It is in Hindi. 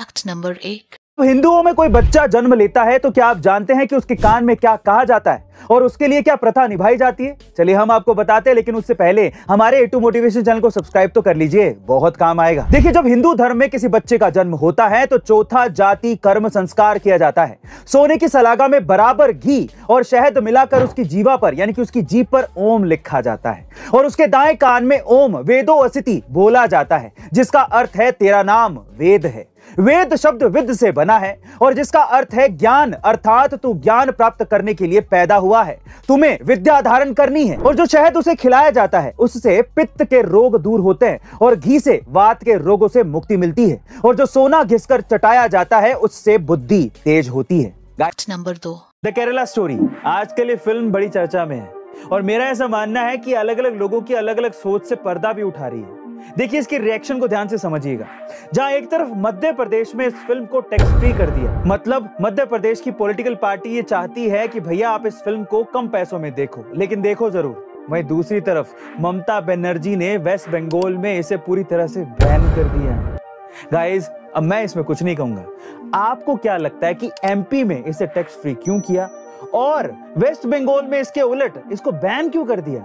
Number eight. तो हिंदुओं में कोई बच्चा जन्म लेता है तो क्या आप जानते हैं कि उसके कान में क्या कहा जाता है? और उसके लिए क्या प्रथा निभाई जाती है? चलिए हम आपको बताते हैं, लेकिन उससे पहले हमारे एटू मोटिवेशन चैनल को सब्सक्राइब तो कर लीजिए, बहुत काम आएगा। देखिए, जब हिंदू धर्म में किसी बच्चे का जन्म होता है तो चौथा जाति कर्म संस्कार किया जाता है। सोने की सलागा में बराबर घी और शहद मिलाकर उसकी जीवा पर, यानी कि उसकी जीप पर ओम लिखा जाता है। और उसके दाएँ कान में ओम वेदो बोला जाता है, जिसका अर्थ है तेरा नाम वेद है। वेद शब्द विद से बना है और जिसका अर्थ है ज्ञान अर्थात तू ज्ञान प्राप्त करने के लिए पैदा हुआ है। तुम्हें विद्या धारण करनी है और जो शहद उसे खिलाया जाता है उससे पित्त के रोग दूर होते हैं और घी से वात के रोगों से मुक्ति मिलती है और जो सोना घिसकर चटाया जाता है उससे बुद्धि तेज होती है। Number दो. द केरला स्टोरी आज के लिए फ़िल्म बड़ी चर्चा में है और मेरा ऐसा मानना है कि अलग अलग लोगों की अलग अलग सोच से पर्दा भी उठा रही है। देखिए, इसके रिएक्शन को ध्यान से समझिएगा। जहाँ एक तरफ़ मध्य प्रदेश में इस फ़िल्म को टैक्स फ्री कर दिया मतलब मध्य प्रदेश की पॉलिटिकल पार्टी ये चाहती है कि भैया आप इस फ़िल्म को कम पैसों में देखो, लेकिन देखो ज़रूर। वहीं दूसरी तरफ़ ममता बनर्जी ने वेस्ट बंगाल में इसे पूरी तरह से बैन कर दिया है। गाइस अब मैं इसमें कुछ नहीं कहूँगा। आपको क्या लगता है कि एमपी में इसे टैक्स फ्री क्यों किया? और वेस्ट बंगाल में इसके उलट इसको बैन क्यों कर दिया?